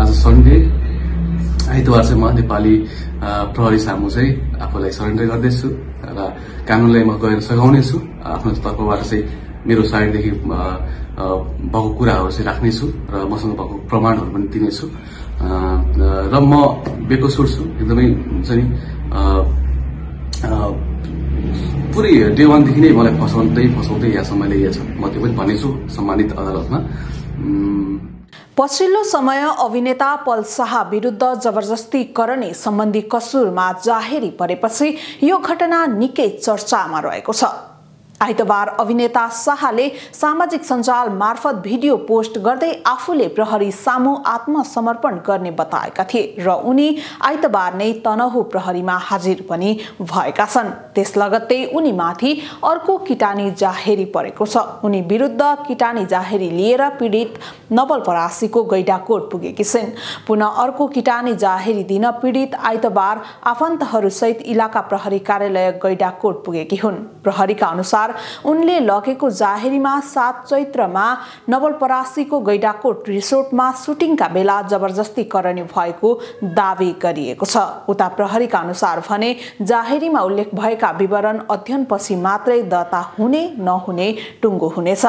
आज सन्डे। आइतबार चाहिँ म नेपाली प्रहरी सामु चाहिँ आफूलाई सरेन्डर गर्दैछु र कानूनलाई म गएर सघाउनेछु। आफ्नो तर्फबाट चाहिँ मेरो साइडदेखि भएको कुराहरू चाहिँ राख्नेछु र मसँग भएको प्रमाणहरू पनि दिनेछु। र म बेकसुर छु। एकदमै हुन्छ नि पुरै डे वानदेखि नै मलाई फसाउँदै फसाउँदै यहाँसम्म ल्याइएको छ। म त्यो पनि भनेछु सम्मानित अदालतमा। पछिल्लो समय अभिनेता पल शाह विरुद्ध जबरजस्ती करने सम्बन्धी कसुरमा जाहेरी परेपछि यो घटना निकै चर्चामा रहेको छ। आइतबार अभिनेता शाहले सामाजिक सञ्जाल मार्फत भिडियो पोस्ट गर्दै आफूले प्रहरी सामु आत्मसमर्पण गर्ने बताएका थिए र उनी आइतबार नै तनहु प्रहरीमा हाजिर पनि भएका छन्। त्यस लगत्तै उनीमाथि अर्को किटानी जाहेरी परेको छ। उनी विरुद्ध किटानी जाहेरी लिएर पीडित नवलपरासीको गैडाकोट पुगेकी छिन्। पुनः अर्को किटानी जाहेरी दिन पीडित आइतबार आफन्तहरूसहित इलाका प्रहरी कार्यालय गैडाकोट पुगेकी हुन्। प्रहरीका अनुसार उनले लगेको जाहेरीमा सात चैत्रमा नवलपरासीको गैडाकोट रिसोर्टमा सुटिङका बेला जबरजस्ती करणी भएको दावी गरिएको छ। उता प्रहरीका अनुसार भने जाहेरीमा उल्लेख भएका विवरण अध्ययनपछि मात्रै दर्ता हुने नहुने टुङ्गो हुनेछ।